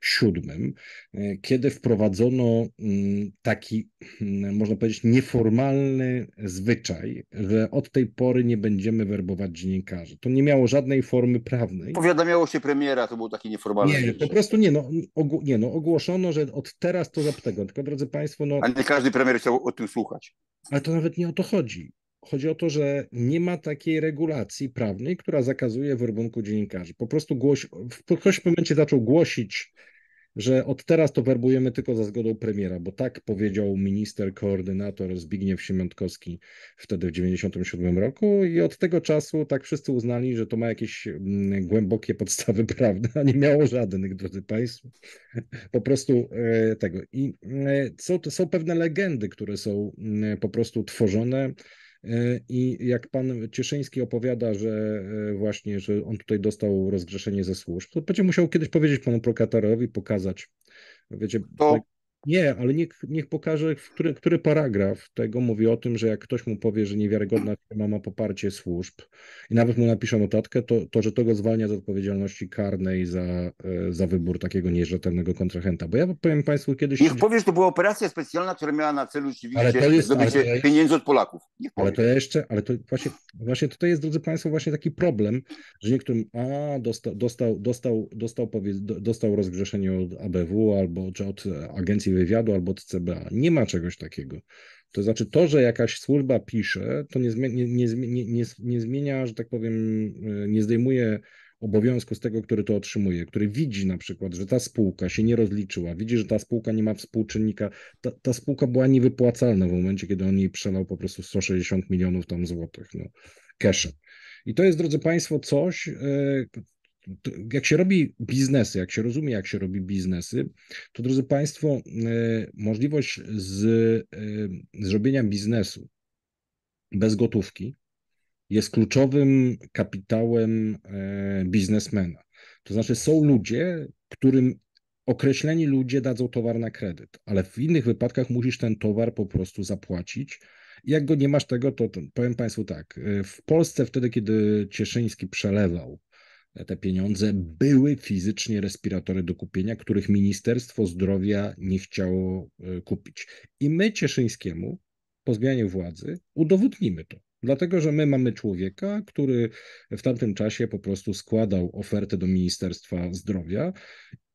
A: siódmym, e, kiedy wprowadzono mm, taki, mm, można powiedzieć, nieformalny zwyczaj, że od tej pory nie będziemy werbować dziennikarzy. To nie miało żadnej formy prawnej.
B: Powiadamiało się premiera, to był taki nieformalny
A: Nie,
B: zwyczaj.
A: po prostu nie, no, nie, no ogłoszono, że od teraz to za tego. Tylko drodzy Państwo, no...
B: A nie każdy premier chciał o tym słuchać.
A: Ale to nawet nie o to chodzi. Chodzi o to, że nie ma takiej regulacji prawnej, która zakazuje werbunku dziennikarzy. Po prostu głoś... ktoś w pewnym momencie zaczął głosić że od teraz to werbujemy tylko za zgodą premiera, bo tak powiedział minister, koordynator Zbigniew Siemiątkowski wtedy w 1997 roku i od tego czasu tak wszyscy uznali, że to ma jakieś mm, głębokie podstawy prawne, a nie miało żadnych, drodzy Państwo. Po prostu e, tego. I e, są, są pewne legendy, które są mm, po prostu tworzone, I jak pan Cieszyński opowiada, że e, właśnie, że on tutaj dostał rozgrzeszenie ze służb, to będzie musiał kiedyś powiedzieć panu prokuratorowi, pokazać. Wiecie,
B: to,
A: nie, ale niech, niech pokaże, który, który paragraf tego mówi o tym, że jak ktoś mu powie, że niewiarygodna firma ma poparcie służb i nawet mu napisze notatkę, to, to że to go zwalnia z odpowiedzialności karnej za, e, za wybór takiego nierzetelnego kontrahenta. Bo ja powiem Państwu kiedyś...
B: Niech powie, że to była operacja specjalna, która miała na celu rzeczywiście jest, zdobycie ja, pieniędzy od Polaków.
A: ale to ja jeszcze, ale to właśnie, właśnie tutaj jest, drodzy Państwo, właśnie taki problem, że niektórym, a dostał, dostał, dostał, dostał, powiedz, dostał rozgrzeszenie od ABW albo czy od agencji wywiadu albo od CBA. Nie ma czegoś takiego. To znaczy to, że jakaś służba pisze, to nie, nie, nie, nie, nie zmienia, że tak powiem, e, nie zdejmuje obowiązku z tego, który to otrzymuje, który widzi na przykład, że ta spółka się nie rozliczyła, widzi, że ta spółka nie ma współczynnika, ta, ta spółka była niewypłacalna w momencie, kiedy on jej przelał po prostu 160 milionów tam złotych, no, cashem. I to jest, drodzy Państwo, coś, e, jak się robi biznesy, jak się rozumie, jak się robi biznesy, to drodzy Państwo, e, możliwość z, e, zrobienia biznesu bez gotówki jest kluczowym kapitałem e, biznesmena. To znaczy, są ludzie, którym określeni ludzie dadzą towar na kredyt, ale w innych wypadkach musisz ten towar po prostu zapłacić. Jak go nie masz tego, to, to powiem Państwu tak. W Polsce wtedy, kiedy Cieszyński przelewał te pieniądze, były fizycznie respiratory do kupienia, których Ministerstwo Zdrowia nie chciało e, kupić. I my Cieszyńskiemu po zmianie władzy udowodnimy to. Dlatego, że my mamy człowieka, który w tamtym czasie po prostu składał ofertę do Ministerstwa Zdrowia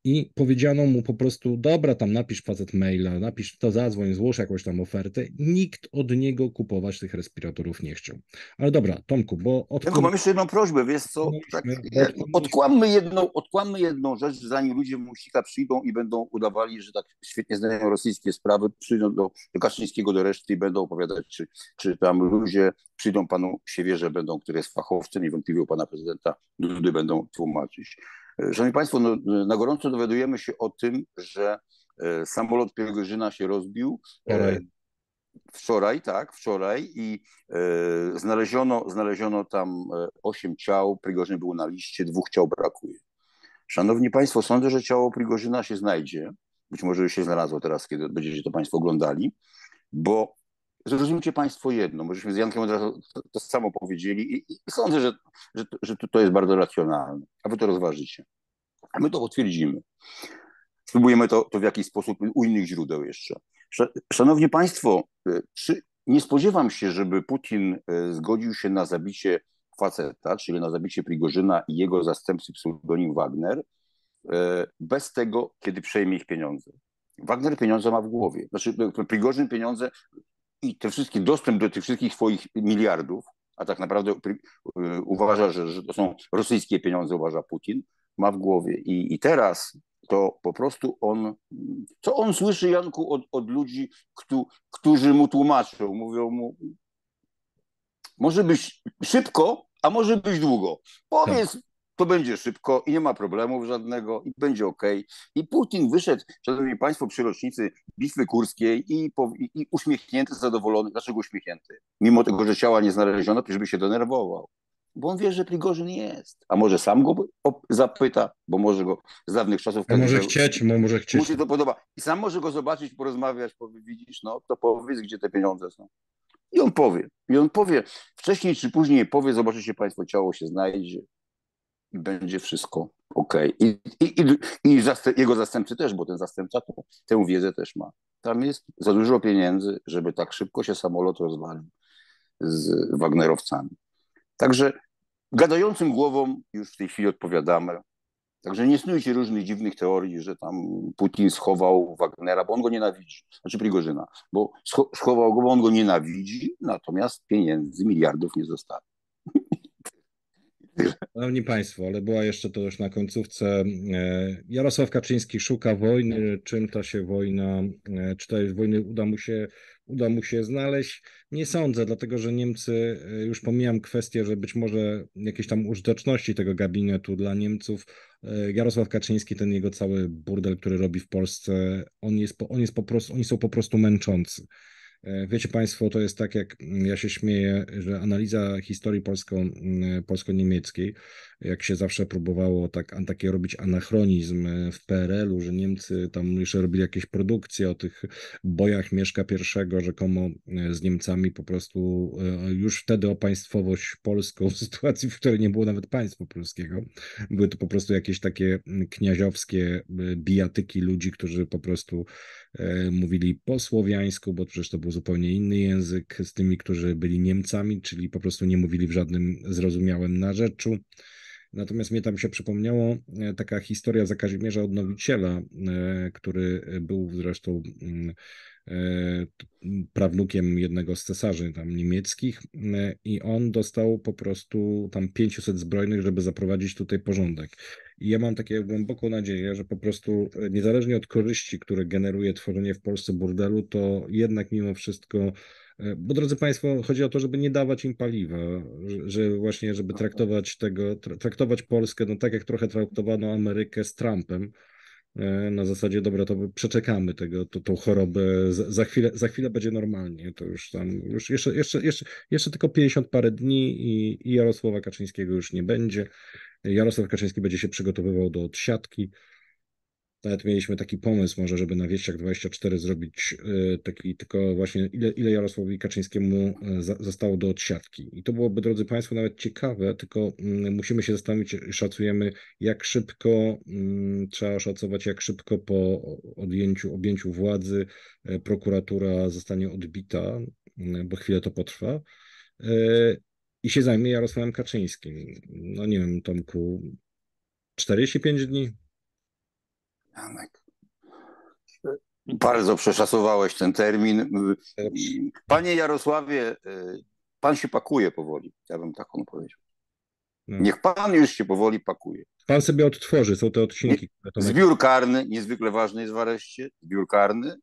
A: i powiedziano mu po prostu, dobra, tam napisz facet maila, napisz, to zadzwoń, złóż jakąś tam ofertę. Nikt od niego kupować tych respiratorów nie chciał. Ale dobra, Tomku, bo...
B: Od... Tylko mam jeszcze jedną prośbę, wiesz co, tak, odkłammy, jedną, odkłammy jedną rzecz, zanim ludzie Musika przyjdą i będą udawali, że tak świetnie znają rosyjskie sprawy, przyjdą do, do Kaczyńskiego, do reszty i będą opowiadać, czy, czy tam ludzie przyjdą panu Siewierze będą, który jest fachowcem, niewątpliwie u pana prezydenta Dudy będą tłumaczyć. Szanowni Państwo, no, na gorąco dowiadujemy się o tym, że e, samolot Prigorzyna się rozbił.
A: E, wczoraj.
B: Wczoraj, tak, wczoraj i e, znaleziono, znaleziono tam osiem ciał, Prigorzyn był na liście, dwóch ciał brakuje. Szanowni Państwo, sądzę, że ciało Prigorzyna się znajdzie, być może już się znalazło teraz, kiedy będziecie to Państwo oglądali, bo zrozumcie Państwo jedno, możemy z Jankiem od razu to, to samo powiedzieli i, i sądzę, że, że, że to jest bardzo racjonalne, a Wy to rozważycie. A my to potwierdzimy. Spróbujemy to, to w jakiś sposób u innych źródeł jeszcze. Szanowni Państwo, czy nie spodziewam się, żeby Putin zgodził się na zabicie faceta, czyli na zabicie Prigorzyna i jego zastępcy pseudonim Wagner, bez tego, kiedy przejmie ich pieniądze. Wagner pieniądze ma w głowie. Znaczy, Prigorzyn pieniądze i ten wszystki dostęp do tych wszystkich swoich miliardów, a tak naprawdę uważa, że, że to są rosyjskie pieniądze, uważa Putin, ma w głowie. I, i teraz to po prostu on, co on słyszy, Janku, od, od ludzi, którzy mu tłumaczą, mówią mu, może być szybko, a może być długo. Powiedz, tak. To będzie szybko i nie ma problemów żadnego i będzie ok. I Putin wyszedł, szanowni państwo, przy rocznicy Bitwy Kurskiej i, i, i uśmiechnięty, zadowolony. Dlaczego uśmiechnięty? Mimo tego, że ciała nie znaleziono, żeby się denerwował bo on wie, że Prigorzyn jest. A może sam go zapyta, bo może go z dawnych czasów...
A: A może chcieć, bo może chcieć.
B: Mu się to podoba. I sam może go zobaczyć, porozmawiać, powie, widzisz, no to powiedz, gdzie te pieniądze są. I on powie. I on powie, wcześniej czy później powie, zobaczycie Państwo, ciało się znajdzie będzie wszystko ok. I, i, i, i jego zastępcy też, bo ten zastępca to, tę wiedzę też ma. Tam jest za dużo pieniędzy, żeby tak szybko się samolot rozwalił z Wagnerowcami. Także gadającym głową już w tej chwili odpowiadamy. Także nie snujcie różnych dziwnych teorii, że tam Putin schował Wagnera, bo on go nienawidzi, znaczy Prigorzyna, bo schował go, bo on go nienawidzi, natomiast pieniędzy, miliardów nie zostawi.
A: Szanowni Państwo, ale była jeszcze to już na końcówce. E, Jarosław Kaczyński szuka wojny. Czym ta się wojna, e, czy tej wojny uda mu się uda mu się znaleźć. Nie sądzę, dlatego że Niemcy, e, już pomijam kwestię, że być może jakieś tam użyteczności tego gabinetu dla Niemców, Jarosław Kaczyński, ten jego cały burdel, który robi w Polsce, on jest, on jest po prostu, oni są po prostu męczący. E, wiecie Państwo, to jest tak, jak ja się śmieję, że analiza historii polsko, polsko-niemieckiej, jak się zawsze próbowało tak, takie robić anachronizm w PRL-u, że Niemcy tam jeszcze robili jakieś produkcje o tych bojach Mieszka I, rzekomo e, z Niemcami po prostu e, już wtedy o państwowość polską w sytuacji, w której nie było nawet państwa polskiego. Były to po prostu jakieś takie kniaziowskie bijatyki ludzi, którzy po prostu mówili po słowiańsku, bo przecież to był zupełnie inny język z tymi, którzy byli Niemcami, czyli po prostu nie mówili w żadnym zrozumiałym narzeczu. Natomiast mnie tam się przypomniało e, taka historia za Kazimierza Odnowiciela, e, który był zresztą mm, e, prawnukiem jednego z cesarzy tam niemieckich i on dostał po prostu tam 500 zbrojnych, żeby zaprowadzić tutaj porządek. I ja mam takie głęboką nadzieję, że po prostu niezależnie od korzyści, które generuje tworzenie w Polsce burdelu, to jednak mimo wszystko E, bo drodzy Państwo, chodzi o to, żeby nie dawać im paliwa, że właśnie, żeby traktować tego, traktować Polskę, no tak jak trochę traktowano Amerykę z Trumpem, e, na zasadzie, dobra, to przeczekamy tego, to, tą chorobę, za, chwilę, za chwilę będzie normalnie, to już tam, już jeszcze, jeszcze, jeszcze, jeszcze tylko 50 parę dni i, i Jarosława Kaczyńskiego już nie będzie. Jarosław Kaczyński będzie się przygotowywał do odsiadki, nawet mieliśmy taki pomysł może, żeby na Wieściach 24 zrobić e, taki tylko właśnie ile, ile Jarosławowi Kaczyńskiemu e, zostało do odsiadki. I to byłoby, drodzy Państwo, nawet ciekawe, tylko mm, musimy się zastanowić, szacujemy jak szybko, mm, trzeba szacować jak szybko po odjęciu, objęciu władzy e, prokuratura zostanie odbita, mm, bo chwilę to potrwa i się zajmie Jarosławem Kaczyńskim. No nie wiem, Tomku, 45 dni?
B: Janek. Bardzo przeszacowałeś ten termin. Panie Jarosławie, y, pan się pakuje powoli, ja bym taką powiedział. No. Niech pan już się powoli pakuje.
A: Pan sobie odtworzy, są te odcinki.
B: Zbiór karny, niezwykle ważny jest w areszcie, zbiór karny.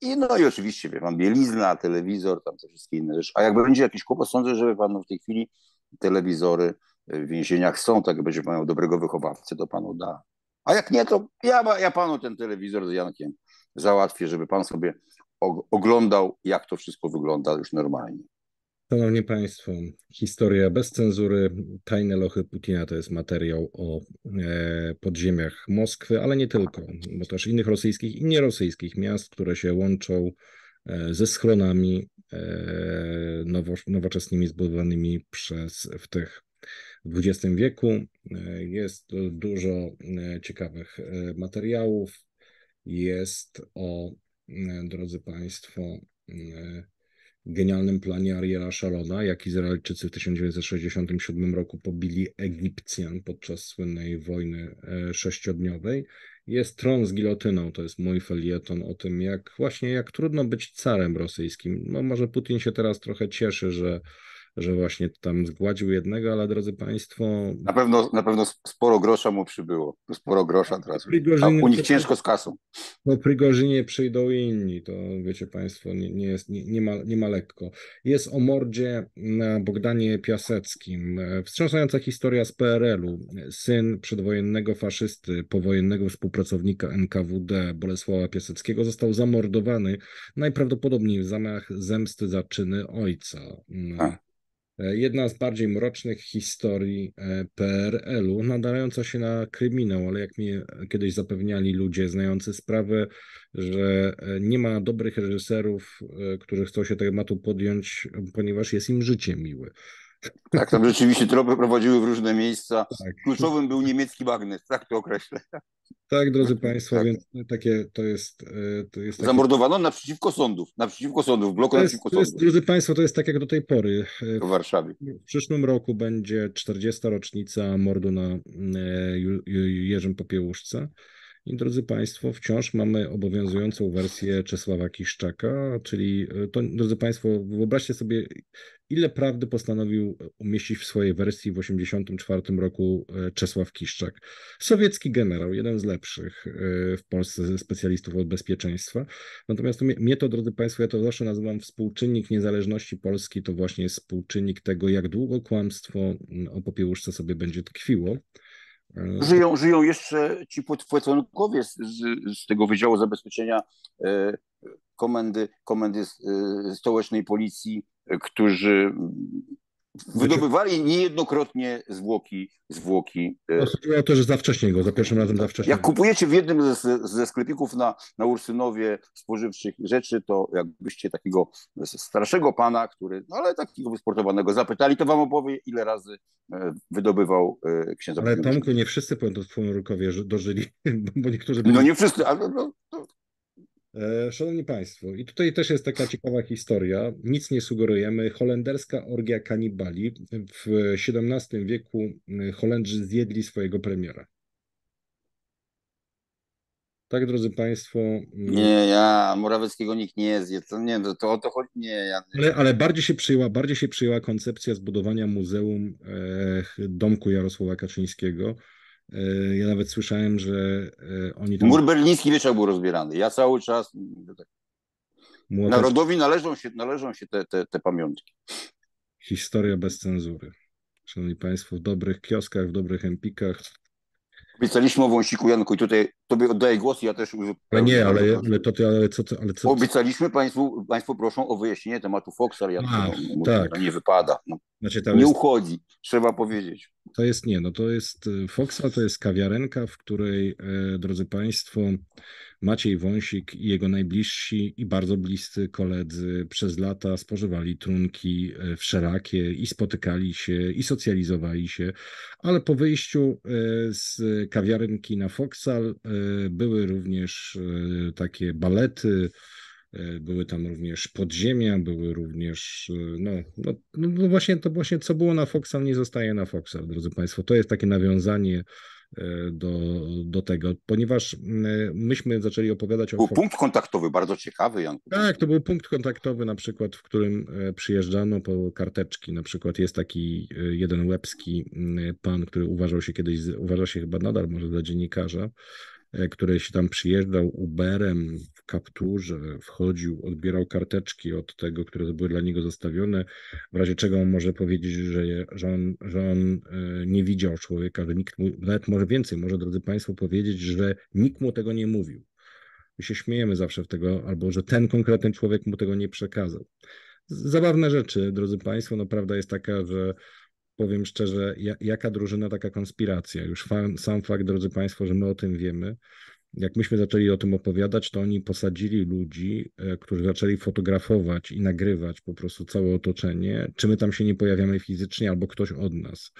B: I no i oczywiście, wie pan, bielizna, telewizor, tam te wszystkie inne rzeczy. A jak będzie jakiś kłopot, sądzę, że pan w tej chwili telewizory w więzieniach są, tak jak będzie pan miał dobrego wychowawcę, to panu da. A jak nie, to ja, ja panu ten telewizor z Jankiem załatwię, żeby pan sobie oglądał, jak to wszystko wygląda już normalnie.
A: Szanowni Państwo, historia bez cenzury, tajne lochy Putina to jest materiał o e, podziemiach Moskwy, ale nie tylko, bo też innych rosyjskich i nierosyjskich miast, które się łączą e, ze schronami e, nowo, nowoczesnymi zbudowanymi przez w tych w XX wieku. E, jest dużo e, ciekawych e, materiałów. Jest o, drodzy Państwo, genialnym planie Ariela Sharona, jak Izraelczycy w 1967 roku pobili Egipcjan podczas słynnej wojny sześciodniowej. Jest Tron z gilotyną, to jest mój felieton o tym, jak właśnie jak trudno być carem rosyjskim. No może Putin się teraz trochę cieszy, że że właśnie tam zgładził jednego, ale drodzy Państwo.
B: Na pewno, na pewno sporo grosza mu przybyło. Sporo grosza teraz. A u nich ciężko z kasą.
A: Po Prigorzynie przyjdą inni, to wiecie Państwo, nie, nie, jest, nie, nie, ma, nie ma lekko. Jest o mordzie na Bogdanie Piaseckim. Wstrząsająca historia z PRL-u. Syn przedwojennego faszysty, powojennego współpracownika NKWD Bolesława Piaseckiego został zamordowany najprawdopodobniej w zamach zemsty za czyny ojca. A. E, jedna z bardziej mrocznych historii e, PRL-u, nadająca się na kryminał, ale jak mi kiedyś zapewniali ludzie znający sprawę, że e, nie ma dobrych reżyserów, którzy chcą się tematu podjąć, ponieważ jest im życie miłe.
B: Tak, tam rzeczywiście tropy prowadziły w różne miejsca. Tak. Kluczowym był niemiecki magnes, tak to określę.
A: Tak, drodzy Państwo, tak. więc takie to jest. E, to jest
B: takie... Zamordowano naprzeciwko sądów, naprzeciwko sądów, w bloku
A: to jest,
B: naprzeciwko to
A: jest,
B: sądów.
A: Drodzy Państwo, to jest tak jak do tej pory.
B: W Warszawie.
A: W przyszłym roku będzie 40. rocznica mordu na e, Jerzym Popiełuszce. I drodzy Państwo, wciąż mamy obowiązującą wersję Czesława Kiszczaka, czyli e, to, drodzy Państwo, wyobraźcie sobie, ile prawdy postanowił umieścić w swojej wersji w 1984 roku e, Czesław Kiszczak. Sowiecki generał, jeden z lepszych e, w Polsce specjalistów od bezpieczeństwa. Natomiast mnie to, drodzy Państwo, ja to zawsze nazywam współczynnik niezależności Polski, to właśnie jest współczynnik tego, jak długo kłamstwo o popiełuszce sobie będzie tkwiło.
B: E, żyją, żyją jeszcze ci płeconkowie z, z, tego Wydziału Zabezpieczenia e, komendy, komendy e, stołecznej policji, którzy wydobywali niejednokrotnie zwłoki. zwłoki.
A: Chodziło o to, że za wcześnie go, za pierwszym razem za wcześnie.
B: Jak kupujecie w jednym ze, ze sklepików na, na Ursynowie spożywczych rzeczy, to jakbyście takiego starszego pana, który, no ale takiego wysportowanego zapytali, to wam opowie, ile razy e, wydobywał e, księdza.
A: Ale Tomku, nie wszyscy Rukowie dożyli, bo niektórzy...
B: Byli... No nie wszyscy, ale no, no,
A: E, szanowni Państwo, i tutaj też jest taka ciekawa historia. Nic nie sugerujemy. Holenderska orgia kanibali. W XVII wieku e, Holendrzy zjedli swojego premiera. Tak, drodzy Państwo. Mm,
B: nie, ja Morawieckiego nikt nie zje. To nie, to, to o to chodzi. Nie, ja...
A: ale, ale bardziej się przyjęła, bardziej się przyjęła koncepcja zbudowania muzeum e, domku Jarosława Kaczyńskiego E, ja nawet słyszałem, że e, oni tam...
B: Mur berliński wieczór był rozbierany. Ja cały czas... Narodowi należą się, należą się te, te, te pamiątki.
A: Historia bez cenzury. Szanowni Państwo, w dobrych kioskach, w dobrych empikach,
B: Obiecaliśmy o wąsiku Janku i tutaj tobie oddaję głos i ja też uzupełnię.
A: Ale nie, ale, ale to ty, ale co, ale co?
B: Obiecaliśmy Państwu, Państwo proszą o wyjaśnienie tematu Foxar, jak Ach, to, tak. nie wypada. No. Znaczy, nie jest, uchodzi, trzeba powiedzieć.
A: To jest nie, no to jest e, Foxal to jest kawiarenka, w której, e, drodzy Państwo, Maciej Wąsik i jego najbliżsi i bardzo bliscy koledzy przez lata spożywali trunki e, wszelakie i spotykali się i socjalizowali się, ale po wyjściu z kawiarenki na Foxal były również takie balety, E, były tam również podziemia, były również, e, no, no, no, właśnie to właśnie co było na Foxal nie zostaje na Foxal, drodzy Państwo. To jest takie nawiązanie e, do, do tego, ponieważ myśmy zaczęli opowiadać
B: o... Był punkt kontaktowy, bardzo ciekawy, Jan.
A: Tak, to był punkt kontaktowy na przykład, w którym przyjeżdżano po karteczki, na przykład jest taki jeden łebski pan, który uważał się kiedyś, uważa się chyba nadal może za dziennikarza, E, który się tam przyjeżdżał Uberem w kapturze, wchodził, odbierał karteczki od tego, które były dla niego zostawione, w razie czego on może powiedzieć, że, że, on, że on e, nie widział człowieka, że nikt mu, nawet może więcej, może drodzy Państwo powiedzieć, że nikt mu tego nie mówił. My się śmiejemy zawsze w tego, albo że ten konkretny człowiek mu tego nie przekazał. Zabawne rzeczy, drodzy Państwo, no prawda jest taka, że powiem szczerze, jaka drużyna, taka konspiracja. Już sam fakt, drodzy Państwo, że my o tym wiemy. Jak myśmy zaczęli o tym opowiadać, to oni posadzili ludzi, e, którzy zaczęli fotografować i nagrywać po prostu całe otoczenie, czy my tam się nie pojawiamy fizycznie, albo ktoś od nas.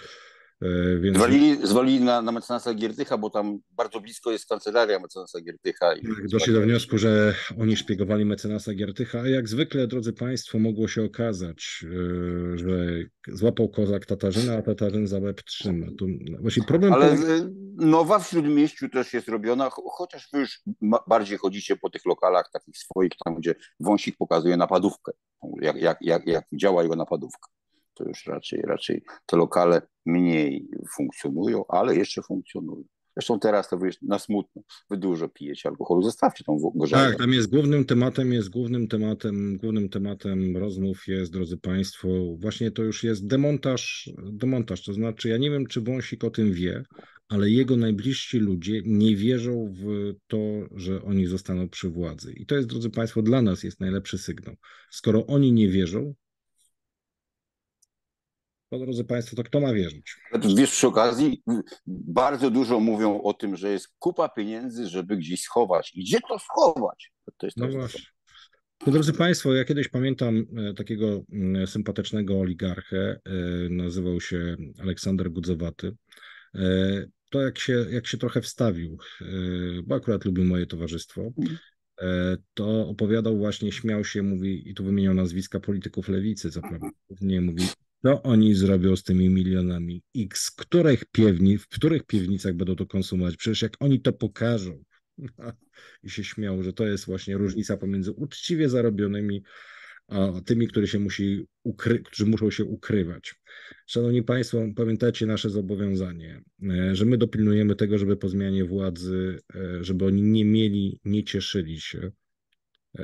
A: E, więc...
B: Zwalili, zwalili na, na mecenasa Giertycha, bo tam bardzo blisko jest kancelaria mecenasa Giertycha. I
A: tak, doszli do wniosku, że oni szpiegowali mecenasa Giertycha, a jak zwykle, drodzy Państwo, mogło się okazać, e, że złapał kozak Tatarzyna, a Tatarzyn za łeb trzyma. Tu właśnie problem
B: Ale nowa w Śródmieściu też jest robiona, chociaż wy już bardziej chodzicie po tych lokalach takich swoich, tam gdzie wąsik pokazuje napadówkę, jak, jak, jak, jak działa jego napadówka to już raczej, raczej te lokale mniej funkcjonują, ale jeszcze funkcjonują. Zresztą teraz to wy na smutno, wy dużo pijecie alkoholu, zostawcie tą gorzałkę.
A: Tak, tam jest głównym tematem, jest głównym tematem, głównym tematem rozmów jest, drodzy Państwo, właśnie to już jest demontaż, demontaż, to znaczy ja nie wiem, czy Wąsik o tym wie, ale jego najbliżsi ludzie nie wierzą w to, że oni zostaną przy władzy. I to jest, drodzy Państwo, dla nas jest najlepszy sygnał. Skoro oni nie wierzą, to drodzy Państwo, to kto ma wierzyć?
B: Wiesz, przy okazji bardzo dużo mówią o tym, że jest kupa pieniędzy, żeby gdzieś schować. I gdzie to schować? To
A: jest no właśnie. No, drodzy Państwo, ja kiedyś pamiętam e, takiego mm, sympatycznego oligarchę, e, nazywał się Aleksander Gudzowaty. E, to jak się, jak się trochę wstawił, bo akurat lubił moje towarzystwo, to opowiadał właśnie, śmiał się, mówi, i tu wymieniał nazwiska polityków lewicy, co prawda, nie mówi, co oni zrobią z tymi milionami X? Których piewni, w których piwnicach będą to konsumować? Przecież jak oni to pokażą i się śmiał, że to jest właśnie różnica pomiędzy uczciwie zarobionymi a tymi, którzy się musi ukry- którzy muszą się ukrywać. Szanowni Państwo, pamiętajcie nasze zobowiązanie, e, że my dopilnujemy tego, żeby po zmianie władzy, e, żeby oni nie mieli, nie cieszyli się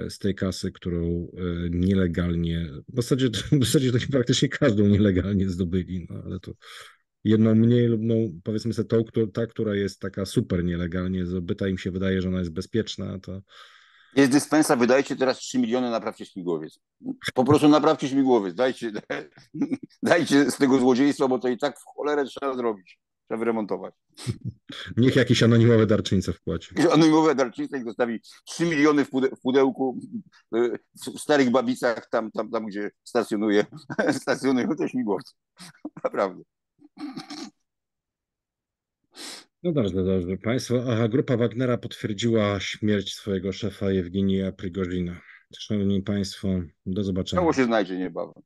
A: z tej kasy, którą e, nielegalnie, w zasadzie, w zasadzie to praktycznie każdą nielegalnie zdobyli, no ale to jedną mniej lub no, powiedzmy sobie tą, ta, która jest taka super nielegalnie zdobyta, im się wydaje, że ona jest bezpieczna, to...
B: Jest dyspensa, wydajcie teraz 3 miliony, naprawcie śmigłowiec. Po prostu naprawcie śmigłowiec, dajcie, dajcie z tego złodziejstwa, bo to i tak w cholerę trzeba zrobić. Trzeba wyremontować.
A: Niech jakiś anonimowy darczyńca wpłaci.
B: Anonimowy darczyńca dostawi 3 miliony w, pude w pudełku y, w starych babicach, tam, tam, tam gdzie stacjonuje, stacjonują te śmigłowce. Naprawdę.
A: No dobrze, dobrze. Państwo, aha, grupa Wagnera potwierdziła śmierć swojego szefa Jewgenija Prigozina. Szanowni Państwo, do zobaczenia.
B: Cało się znajdzie niebawem.